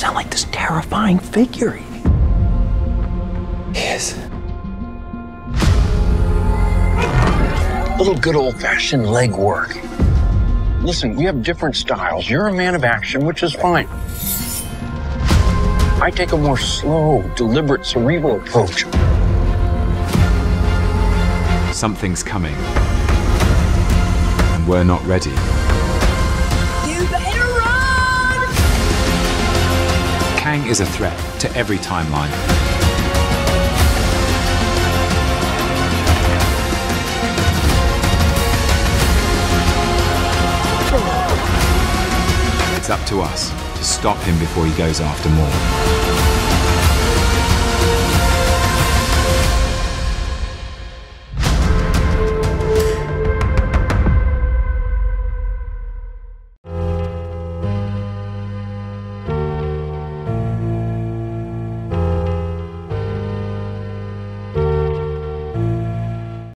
sound like this terrifying figure. is Yes. little good old fashioned leg work. Listen, we have different styles. You're a man of action, which is fine. I take a more slow, deliberate, cerebral approach. Something's coming. And we're not ready. Is a threat to every timeline. It's up to us to stop him before he goes after more.